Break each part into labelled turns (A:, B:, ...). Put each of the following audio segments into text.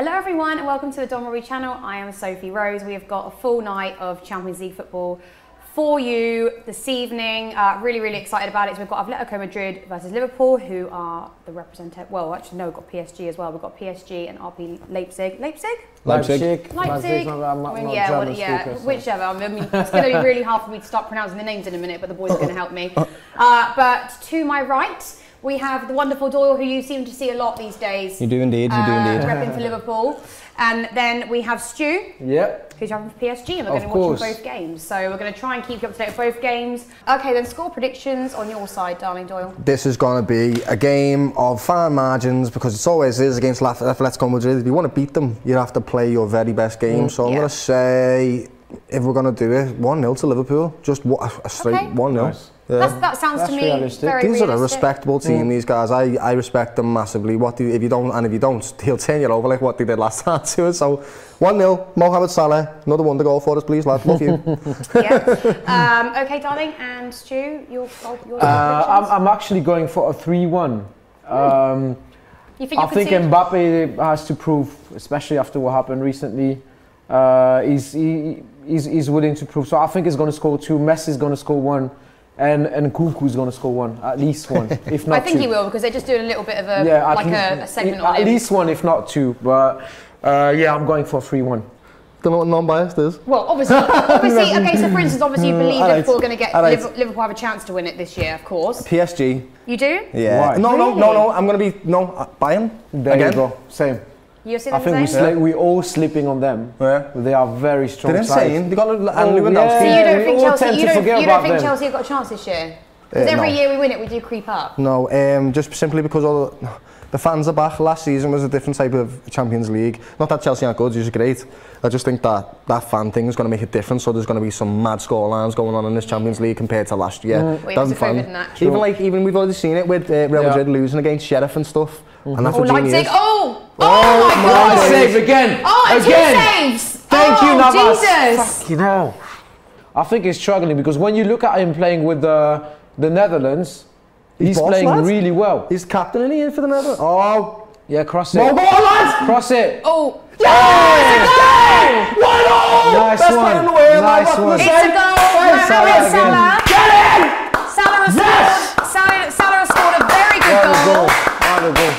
A: Hello everyone and welcome to the Don Robbie channel. I am Sophie Rose. We have got a full night of Champions League football for you this evening. Uh, really, really excited about it. So we've got Atletico Madrid versus Liverpool, who are the representative. Well, actually, no, we've got PSG as well. We've got PSG and RB Leipzig. Leipzig?
B: Leipzig.
A: Leipzig.
B: I'm not, I'm
A: mean,
B: not
A: yeah, well, yeah,
B: speaker, so-
A: whichever. I mean, it's going to be really hard for me to start pronouncing the names in a minute, but the boys are going to help me. Uh, but to my right, we have the wonderful Doyle, who you seem to see a lot these days.
C: You do indeed, you do
A: uh,
C: indeed.
A: repping for Liverpool. And then we have Stu,
B: Yep.
A: who's repping for PSG, and we're
B: Of
A: going to watch
B: course.
A: both games. So we're going to try and keep you up to date with both games. Okay, then score predictions on your side, darling Doyle.
C: This is going to be a game of fine margins because it's always is against Lef- Atletico Madrid. If you want to beat them, you have to play your very best game. so I'm
A: Yeah.
C: going to say, if we're going to do it, 1 0 to Liverpool. Just a straight
A: Okay.
C: 1 0.
B: Nice.
A: That's, that sounds
B: That's
A: to me
B: realistic.
A: very
C: These are a respectable team. These guys, I, I respect them massively. What do, you, if you don't, and if you don't, he'll turn you over like what they did last time to us. So, one 0 Mohamed Salah, another one to go for us, please, lad. Love you.
A: yeah. Um, okay, darling, and Stu, your, your
B: Uh, I'm. I'm actually going for a 3-1. Um,
A: you think
B: I think
A: concede?
B: Mbappe has to prove, especially after what happened recently, uh, he's, he, he's, he's willing to prove. So I think he's going to score two. Messi's going to score one. And, and Kuku's going to score one, at least one, if not
A: I think
B: two.
A: he will because they're just doing a little bit of a
B: Yeah, at
A: like
B: least,
A: a, a segment
B: at
A: on him.
B: least one, if not two. But uh, yeah, I'm going for 3-1.
C: don't know what non-biased is.
A: Well, obviously, obviously. okay, so for instance, obviously you believe
C: alright,
A: Liverpool are going to get
C: alright.
A: Liverpool, Liverpool have a chance to win it this year, of course.
C: PSG.
A: You do?
C: Yeah.
B: Why?
C: No, no, no, no. I'm going to be, no, uh, Bayern.
B: There
C: Again.
B: you go. Same.
A: You see
B: I think we
A: saying?
B: sli- we all sleeping on them.
C: Yeah.
B: They are very strong.
C: They're
B: side.
C: insane. They got and
B: Oh,
C: Lewandowski.
A: So you don't think
B: all
A: Chelsea? You don't, you don't think
B: them.
A: Chelsea have got a chance this year? Because
C: Uh,
A: every
C: no.
A: year we win it, we do creep up.
C: No, um, just simply because all the, the fans are back. Last season was a different type of Champions League. Not that Chelsea aren't good, it's great. I just think that that fan thing is going to make a difference. So there's going to be some mad scorelines going on in this Champions League compared to last year.
A: Well, you
C: Doesn't
A: have to cope
C: fan-
A: that.
C: Even like even we've already seen it with uh, Real
B: Yeah.
C: Madrid losing against Sheriff and stuff. Mm-hmm. And that's
A: Oh,
C: what Genie
A: Leipzig!
C: is.
A: Oh! Oh,
B: Oh,
A: my
B: my
A: God!
B: save again!
A: Oh, and
B: again!
A: two saves!
B: Thank
A: oh,
B: you, Navas.
A: Jesus!
B: You know, I think he's struggling because when you look at him playing with the the Netherlands, he's,
C: boss,
B: playing
C: lad.
B: really well.
C: He's captain in here for the Netherlands. Oh,
B: Yeah, cross it.
C: go on, lads!
B: Cross it.
A: Oh,
C: One all!
B: Nice
C: Best
B: one.
C: in the world.
B: Nice one.
A: it's
C: I
A: a
C: say?
A: goal!
B: Salah
A: Mohamed
B: again.
A: Salah!
C: Get in!
A: Salah has,
C: Yes!
A: Salah, Salah scored a very good
B: What a
A: goal.
B: goal. What a goal.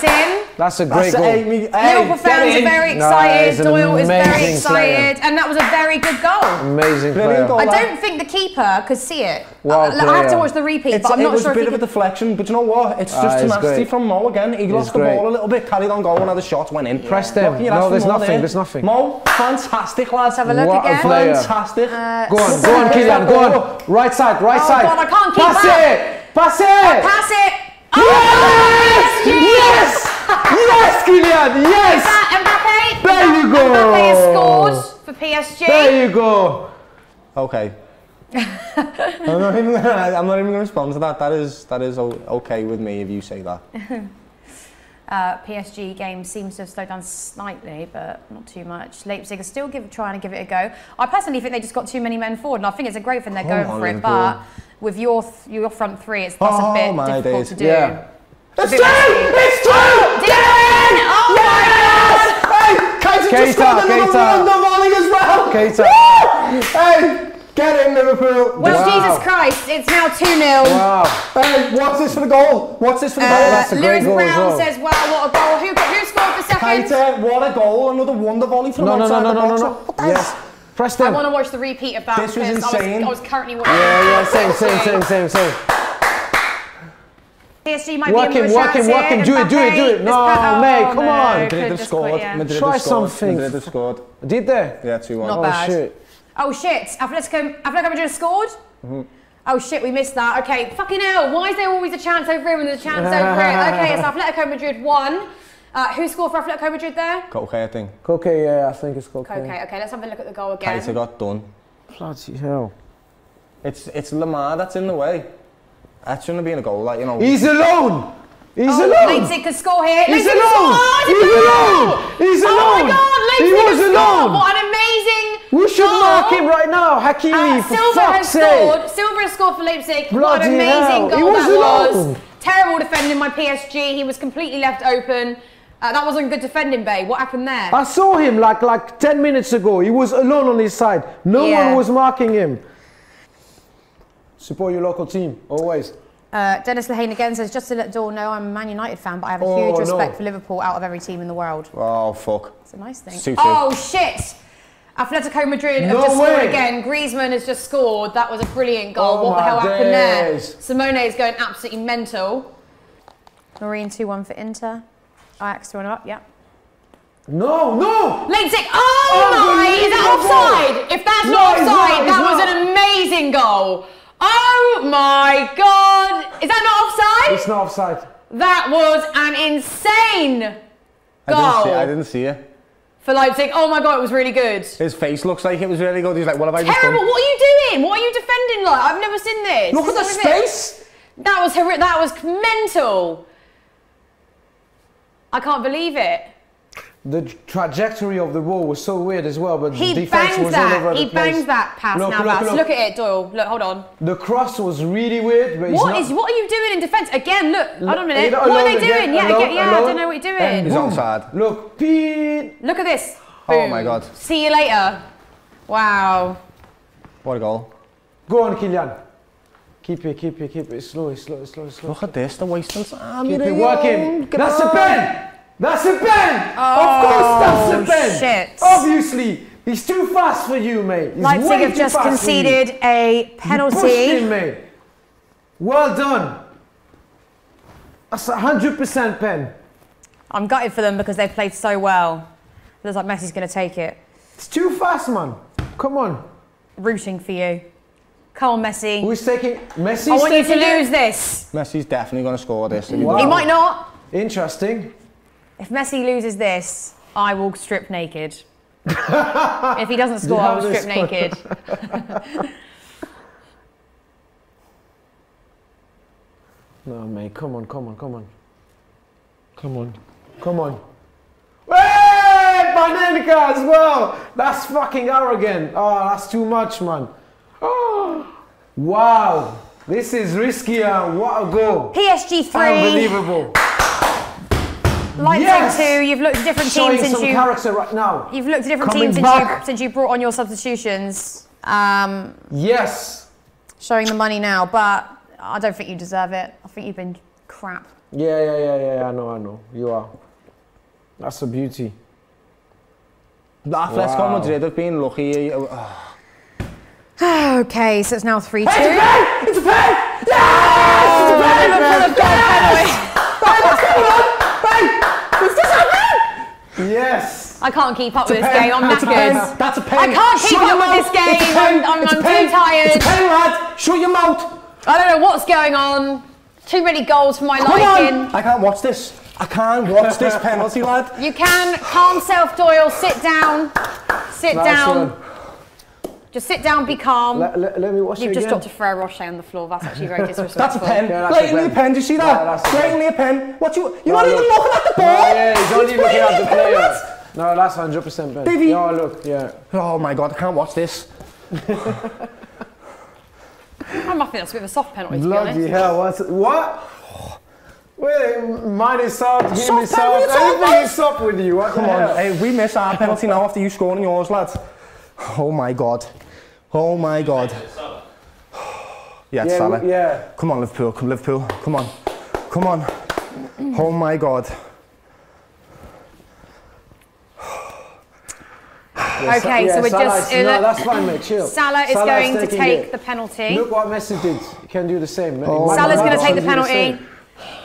A: Seven minutes in.
B: That's a great
C: That's
B: goal.
C: hey, hey,
A: Liverpool fans are very excited.
B: he's an
A: Doyle is very excited,
B: player.
A: and that was a very good goal.
B: Amazing
C: Brilliant
B: player.
A: I don't think the keeper could see it.
B: Wow,
A: I, I have to watch the repeat,
C: It's,
A: but I'm
C: it
A: not
C: was
A: sure
C: a bit
A: if
C: of
A: he
C: a
A: could.
C: deflection, but you know what? It's
B: Ah,
C: just
B: it's
C: tenacity
B: great.
C: from Mo again. He lost the ball a little bit, carried on goal, another shot went in.
B: Press them.
C: What
B: No, there's
C: more
B: nothing,
C: there?
B: there's nothing.
C: Mo, fantastic, lads.
A: have a look
B: What a
A: again.
B: player.
C: Fantastic.
B: Go on, go on,
C: Uh,
B: Kylian, go on. Right side, right
A: Oh,
B: side.
A: God, I can't keep
B: Pass
A: up.
B: it! Pass it!
A: Pass it.
B: Yes! Yes! Yes, Kylian! Yes!
A: Mbappe.
B: There you go.
A: Mbappe has scored for PSG.
B: There you go.
C: Okay. I'm not even gonna, I'm not even going to respond to that. That is that is okay with me if you say that.
A: Uh, PSG game seems to have slowed down slightly, but not too much. Leipzig are still give, trying to give it a go. I personally think they just got too many men forward, and I think it's a great thing they're
C: Come
A: going for it.
C: Liverpool.
A: But with your th- your front three, it's that's
C: Oh,
A: a bit
C: my
A: difficult
C: days.
A: to do.
B: Yeah.
C: It's
A: bit
C: true! It's true!
A: Dylan! Oh
C: Yes! Hey, Keita just
B: Keita,
C: scored another
B: Keita.
C: Ronaldo volley as well.
B: Keita.
C: Hey, get in Liverpool.
A: Well,
B: Wow.
A: Jesus Christ, it's now 2 0.
B: Wow.
C: Hey, what's this for the goal? What's this for the
A: Uh,
C: goal?
B: that's a great
A: Lewis
B: goal as
A: Brown
B: well.
A: says, wow, what a goal. Who, who scored for second?
C: Keita, what a goal! Another wonder volley from
B: No, no,
C: outside
B: no, no,
C: the
B: no,
C: box.
B: no.
C: What the
B: Yes. Press
A: I want to watch the repeat of that.
C: This was
A: because
C: insane.
A: I was, I was currently watching
B: Yeah, yeah, same, same, same, same, same.
A: PSG might
B: Work
A: be in
B: him,
A: with a
B: work him, work
A: here.
B: him. Do it, do it, do it.
A: Mbappe
B: No,
A: is
B: mate,
A: oh,
B: come
A: no,
B: on.
A: could
C: Madrid have scored.
A: quit, yeah.
C: Madrid
B: Try
C: have scored.
B: something.
C: Madrid have scored.
B: Did they?
C: Yeah, 2 1.
A: Not
B: Oh,
A: bad.
B: shit.
A: Oh shit! Atletico, Atletico Madrid scored.
B: Mm-hmm.
A: Oh shit, we missed that. Okay, fucking hell. Why is there always a chance over here and there's a chance over here? Okay, it's Atletico Madrid one. Uh, who scored for Atletico Madrid there?
C: Okay, I think.
B: Okay, yeah, I think it's okay.
A: Okay, okay. Let's have a look at the goal again.
C: Keita got done.
B: Bloody hell.
C: It's it's Lemar that's in the way. That shouldn't have been a goal, like, you know.
B: He's alone! He's
A: Oh,
B: alone!
A: Leipzig can score here.
B: He's
A: Leipzig
B: alone!
A: Can score.
B: He's alone! He's
A: Oh my God!
B: He
A: Leipzig
B: was alone!
A: What an amazing
B: We should
A: goal.
B: mark him right now, Hakimi,
A: Uh,
B: for
A: Silva
B: fuck's
A: has
B: sake!
A: scored. Silva has scored for Leipzig. what
B: Bloody
A: an amazing
B: hell.
A: goal
B: He was
A: that was.
B: alone.
A: Terrible defending by PSG. He was completely left open. Uh, that wasn't good defending, Bay. What happened there?
B: I saw him like like 10 minutes ago. He was alone on his side. No
A: Yeah.
B: one was marking him. Support your local team, always.
A: Uh, Dennis Lehane again says, just to let Dawn know, I'm a Man United fan, but I have a
B: Oh,
A: huge
B: no.
A: respect for Liverpool out of every team in the world.
C: Oh, fuck.
A: It's a nice thing.
C: Suited.
A: Oh, shit! Atletico Madrid have
B: No
A: just scored
B: way.
A: again. Griezmann has just scored. That was a brilliant goal.
B: Oh
A: what the
B: my
A: hell happened there? Simeone is going absolutely mental. Marine 2 1 for Inter. Ajax 2 1 up, yeah.
B: No, no!
A: Leipzig, oh my! Is that offside? If that's
B: No,
A: not offside,
B: not,
A: that was
B: not.
A: an amazing goal. Oh my god! Is that not offside?
B: It's not offside.
A: That was an insane
C: I didn't, see, I didn't see it.
A: For Leipzig. Oh my god, it was really good.
C: His face looks like it was really good. He's like, what have I just
A: Terrible.
C: done?
A: What are you doing? What are you defending like? I've never seen this.
C: Look at the
A: This is horrific.
C: space.
A: That was horri- That was mental. I can't believe it.
B: The trajectory of the ball was so weird as well, but
A: He
B: the defense
A: bangs
B: was all over
A: that.
B: the
A: He
B: place.
A: bangs that pass
B: Look,
A: now.
B: look,
A: Look,
B: look.
A: look at it, Doyle. Look, hold on.
B: The cross was really weird, but he's
A: What
B: not.
A: is? What are you doing in defence? Again, look. Hold on a minute. What are they
B: again,
A: doing? Yeah,
B: alone,
A: yeah, yeah. I don't know what you're
B: and
A: doing.
C: He's
B: boom.
C: onside.
B: Look, Pete.
A: Look at this.
C: Oh my God.
A: See you later. Wow.
C: What a goal.
B: Go on, Kylian. Keep it, keep it, keep it. Slow, slow, slow, slow.
C: Look at this, they're wasting time.
B: Keep
C: you
B: it
C: know.
B: working.
C: Get
B: That's a
C: on.
B: pen. That's a pen. of course, oh, that's a pen.
A: Oh, shit.
B: Obviously, he's too fast for you, mate. He's
A: Leipzig
B: way
A: have
B: too
A: just
B: fast for you.
A: conceded a
B: You pushed him,
A: penalty.
B: mate. Well done. That's a hundred percent pen.
A: I'm gutted for them because they've played so well. Looks like Messi's going to take it.
B: It's too fast, man. Come on.
A: Rooting for you. Come on, Messi.
B: Who's taking Messi?
A: I want you to lose this.
C: Messi's definitely going to score this. he
B: Wow.
A: He might not.
B: Interesting.
A: If Messi loses this, I will strip naked. if he doesn't score, I will strip
B: this?
A: naked.
B: No, mate. Come on, come on, come on. Come on. Come on. Hey, Panenka as well. That's fucking arrogant. Oh, that's too much, man. Oh, wow. This is riskier. What a goal.
A: PSG 3,
B: Unbelievable.
A: Leipzig
B: Yes!
A: 2. You've looked at different
B: Showing
A: teams since
B: some
A: you
B: character right now.
A: you've looked at different
B: Coming
A: teams since you since you brought on your substitutions. Um,
B: Yes.
A: showing the money now, but I don't think you deserve it. I think you've been crap.
B: Yeah, yeah, yeah, yeah, yeah. I know, I know. You are. That's a beauty.
C: Atletico
B: Wow.
C: Madrid have been lucky.
A: Okay, so it's now 3 2.
B: It's a pen! Yes!
A: I can't keep up with this game. I'm
C: That's a pen.
A: knackered.
C: That's a pen.
A: I can't keep up
C: your
A: with this game.
C: It's a pen.
A: I'm, I'm,
C: It's a
A: I'm too tired.
C: It's a pen, lad. Shut your mouth.
A: I don't know what's going on. Too many goals for my
C: Come
A: liking.
C: on. I can't watch this. I can't watch this penalty, lad.
A: You can calm self, Doyle. Sit down. Sit
B: Nice
A: down.
B: one.
A: Just sit down. Be calm.
B: Let, let, let me watch
A: You've
B: it
A: just
B: again.
A: dropped a Ferrero Rocher on the floor. That's actually very disrespectful.
C: That's a pen.
B: Yeah, that's a
C: Blatantly a
B: pen.
C: pen. Do you see that?
B: that's a.
C: Blatantly a pen. What you? You're
B: No,
C: not even looking at the
B: No,
C: ball.
B: yeah, he's only
C: It's
B: looking at the
C: blatantly a pen,
B: player.
C: Lad.
B: No, that's 100% Ben.
C: Did he?
B: Yeah, look, yeah.
C: Oh my god, I can't watch this.
A: I might think that's a bit of a soft penalty, to be
B: Bloody
A: honest.
B: hell, what's what? Wait, mine is soft, him
C: Soft
B: is
C: pen, what are you
B: soft,
C: talking
B: everything is soft with you. What
C: Come
B: the
C: on, hey, we miss our penalty now after you scoring yours, lads. Oh my god. Oh my god. Yeah, it's
B: yeah,
C: Salah.
B: yeah.
C: Come on, Liverpool. Come, Liverpool. Come on. Come on. Oh my god.
A: Okay,
B: yeah,
A: so we're
B: Salah's-
A: just. uh,
B: No, that's fine, mate. Chill.
A: Salah is
B: Salah's
A: going to take
B: it.
A: the penalty.
B: Look what Messi did. He can do the same.
C: Oh
A: Salah's going to take the penalty.
B: same.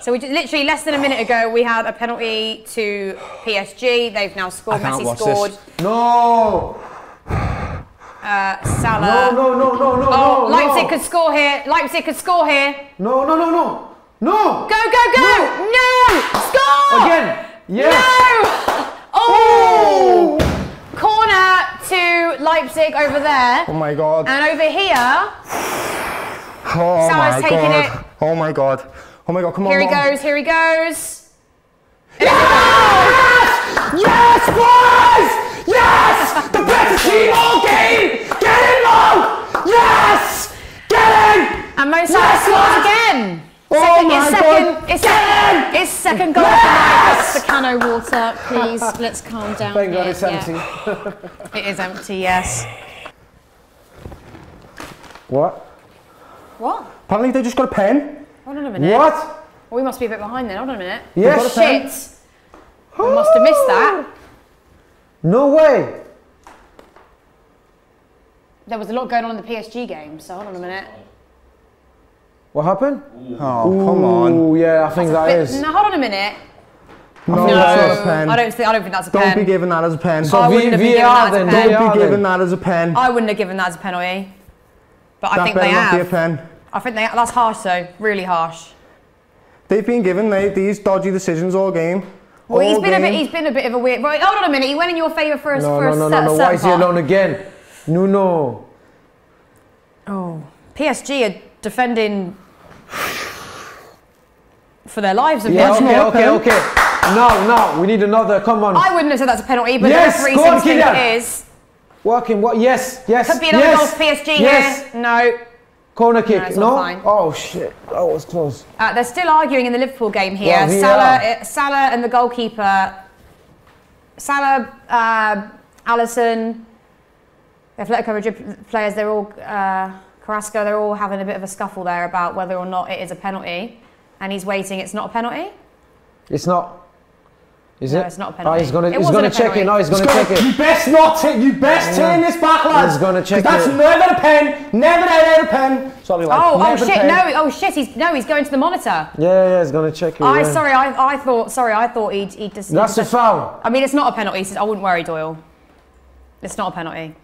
A: So we just, literally less than a minute ago, we had a penalty to PSG. They've now scored.
C: I can't
A: Messi
C: watch
A: scored.
C: this.
B: No!
A: Uh,
B: No,
A: Salah.
B: no, no, no, no,
A: Oh,
B: no.
A: Leipzig
B: no.
A: could score here. Leipzig could score here.
B: No, no, no, no. No!
A: Go, go, go! No! Score!
B: Again! Yes!
A: No! Oh! Corner to Leipzig over there.
C: Oh my god.
A: And over here,
C: Oh my
A: taking
C: god.
A: it.
C: Oh my god. Oh my god, come on.
A: here he
C: Mom.
A: goes, here he goes.
C: Yes, Yes, boys! Yes! The better team all game! Get in, Mo! Yes! Get in!
A: And Mo
C: Yes,
A: again.
C: Oh
A: Second,
C: my
A: his
C: God.
A: second, his second, his second goal of the night. the cano water, please. Let's calm down.
B: Thank God it's
A: Yeah.
B: empty.
A: It is empty, yes.
B: What?
A: What?
C: Apparently they just got a pen.
A: Hold on a minute.
B: What?
A: Well, we must be a bit behind then. Hold on a minute.
B: Yes.
A: Oh, shit. I must have missed that.
B: No way.
A: There was a lot going on in the PSG game, so hold on a minute.
B: What happened?
C: Oh, come on.
B: Yeah, I think that
A: Bit-
B: is.
A: no, hold on a minute.
C: No,
A: No,
C: that's not a pen.
A: I don't think I don't think that's a
C: Don't
A: pen.
C: be giving that as a pen.
B: So
A: I wouldn't have been given
B: VAR
A: that as a
B: then.
A: pen.
C: Don't be
B: then.
C: giving that as a pen.
A: I wouldn't have given that as a penalty. But I
C: that
A: think
C: better
A: they
C: not be a pen.
A: I think they that's harsh though, really harsh.
C: They've been given they, these dodgy decisions all game.
A: Well, he's
C: All
A: been a bit he's been a bit of a weird. Right, hold on a minute. He went in your favour for a
B: No,
A: for
B: no,
A: a
B: no,
A: cer-
B: no, no. Why is he alone again? Nuno.
A: Oh, PSG are defending for their lives.
B: Yeah,
A: unfortunately.
B: okay, okay, okay. No, no, we need another. Come on.
A: I wouldn't have said that's a penalty, but
B: Yes,
A: the referee seems to think it is.
B: Working. What? Yes, yes.
A: Could be another
B: yes,
A: goal for PSG
B: yes.
A: here. No.
B: Corner kick. No.
A: fine.
B: Oh shit. That was close.
A: Uh, they're still arguing in the Liverpool game here.
B: Well.
A: Salah, uh, Salah and the goalkeeper, Salah, uh, Alisson, Atletico Madrid players, they're all, uh, Carrasco, they're all having a bit of a scuffle there about whether or not it is a penalty. And he's waiting, it's not a penalty?
B: It's not. Is
A: No,
B: it?
A: it's not a
B: Oh,
A: penalty.
B: he's gonna.
A: It
B: he's gonna
A: a
B: check
A: penalty.
B: it. No, oh, he's gonna
C: He's
B: check
C: gonna-
B: it.
C: You best not take. You best
B: Yeah.
C: turn this back, lads.
B: He's gonna
C: 'Cause
B: check
C: That's
B: it.
C: never a pen. Never ever a pen. Sorry, lad.
A: Oh, oh
C: never a
A: shit,
C: pen.
A: no, oh shit, he's, no, he's going to the monitor.
B: Yeah, yeah, he's gonna check it.
A: I,
B: yeah.
A: sorry, I, I thought, sorry, I thought he'd, he'd just. he'd
B: That's a foul.
A: I mean, it's not a penalty. so I wouldn't worry, Doyle. It's not a penalty.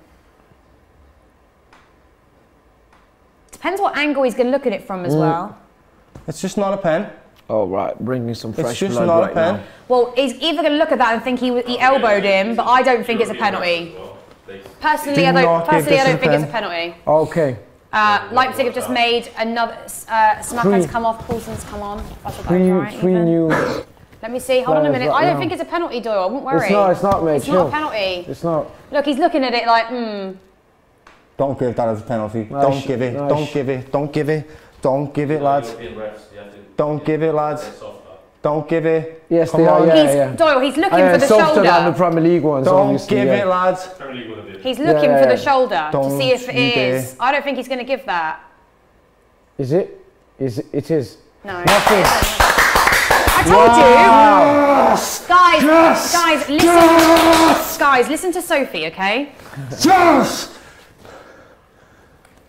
A: Depends what angle he's going to look at it from
B: Mm.
A: as well.
C: It's just not a pen.
B: Oh right, bring me some fresh
C: It's just
B: blood
C: not
B: right
C: a pen.
B: now.
A: Well, he's either going to look at that and think he, he elbowed him, but I don't think it's a penalty. Personally, I don't. Personally, I don't think it's a penalty.
B: Okay.
A: Uh, Leipzig have just made another. Uh, Smako's come off. Poulsen's come on. I thought
B: Three,
A: right,
B: three new.
A: Let me see. Hold on a minute. I don't
B: now.
A: think it's a penalty, Doyle. I won't worry.
B: It's not. It's not, mate.
A: It's
B: Chill.
A: not a penalty.
B: It's not.
A: Look, he's looking at it like, hmm.
C: Don't give that as a penalty.
B: Nice.
C: Don't give it.
B: Nice.
C: Don't give it. Don't give it. Don't give it, lads. Don't give it, lads. Don't give it.
B: Yes,
C: Come
B: they are,
C: on.
B: yeah.
A: He's Doyle. He's looking
B: Uh,
A: for the
B: softer than the
A: shoulder.
B: Premier League ones.
C: Don't
B: obviously,
C: give
B: yeah.
C: it, lads.
A: He's looking
B: Yeah,
A: for the shoulder to
C: Don't
A: see if it is.
C: dare.
A: I don't think he's going to give that.
B: Is it? Is it? It is.
A: No.
B: Nothing.
A: I told you. Guys, guys, listen. Guys, listen to Sophie, okay?
C: Yes!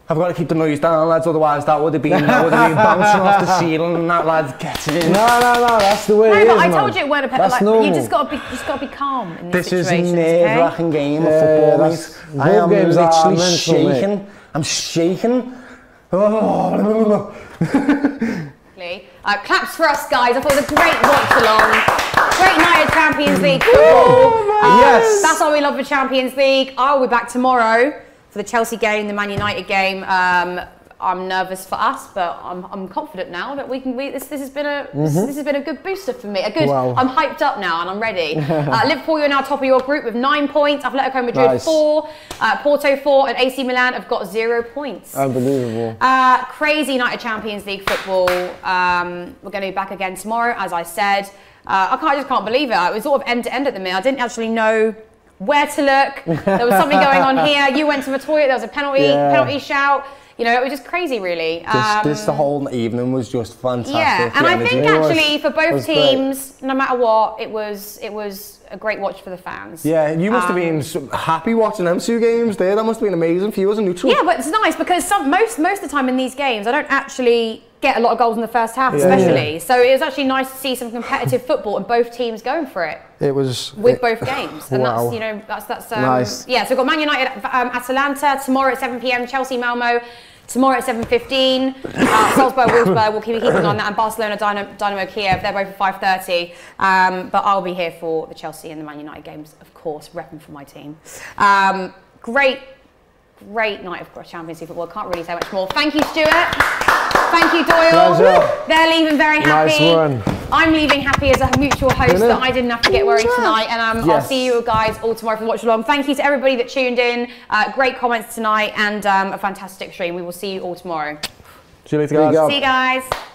C: I've got to keep the noise down, lads, otherwise that would have been, that would have been bouncing off the ceiling and that, lads, getting it in.
B: No, no, no. That's the way
A: No,
B: it is,
A: but I
B: man.
A: told you it weren't a penalty.
B: That's
A: Like,
B: normal.
A: you just got to be, just got to be calm in these
C: This is a
A: situations, okay?
C: nerve-wracking game of
B: Yeah,
C: football,
B: that's-
C: mate. I am
B: games are
C: literally
B: mental, mate.
C: shaking. I'm shaking. Oh,
A: Uh, claps for us, guys. I thought it was a great watch along. Great night of Champions League football. Uh,
B: Yes.
A: That's why we love the Champions League. I'll be back tomorrow for the Chelsea game, the Man United game. Um, I'm nervous for us, but I'm, I'm confident now that we can. We, this, this has been a this, this has been a good booster for me. A good.
B: Wow.
A: I'm hyped up now and I'm ready. uh, Liverpool, you're now top of your group with nine points. Atletico Madrid
B: Nice.
A: four, uh, Porto four, and AC Milan have got zero points.
B: Unbelievable.
A: Uh, crazy night of Champions League football. Um, we're going to be back again tomorrow, as I said. Uh, I, can't, I just can't believe it. It was sort of end to end at the minute. I didn't actually know where to look. There was something going on here. You went to the toilet. There was a penalty,
B: Yeah.
A: penalty shout. You know, it was just crazy, really.
C: this,
A: Um,
C: this, the whole evening was just fantastic.
A: yeah, and I think
B: It was-
A: actually for both
B: was great.
A: teams, no matter what, it was it was a great watch for the fans.
C: Yeah, you must have
A: Um,
C: been so happy watching them two games there. That must have been amazing for you as a neutral.
A: Yeah, but it's nice because some, most most of the time in these games, I don't actually get a lot of goals in the first half,
C: Yeah.
A: especially. So it was actually nice to see some competitive football and both teams going for it
C: It was.
A: with
C: it-
A: both games. And
C: Wow.
A: that's you know that's that's um,
B: Nice.
A: Yeah, so we've got Man United, um, Atalanta tomorrow at 7 p.m. Chelsea, Malmo. Tomorrow at 7.15, uh, Salzburg, Wolfsburg, we'll keep keeping on that, and Barcelona, Dynamo, Dynamo Kiev, they're both at 5.30. Um, but I'll be here for the Chelsea and the Man United games, of course, repping for my team. Um, great, great night of Champions League football. Can't really say much more. Thank you, Stuart. Thank you, Doyle.
B: Pleasure.
A: They're leaving very happy.
B: Nice one.
A: I'm leaving happy as a mutual host that I didn't have to get worried tonight. And um, I'll see you guys all tomorrow for watch along. Thank you to everybody that tuned in. Uh, great comments tonight and um, a fantastic stream. We will see you all tomorrow.
C: See you later, guys.
A: See you guys.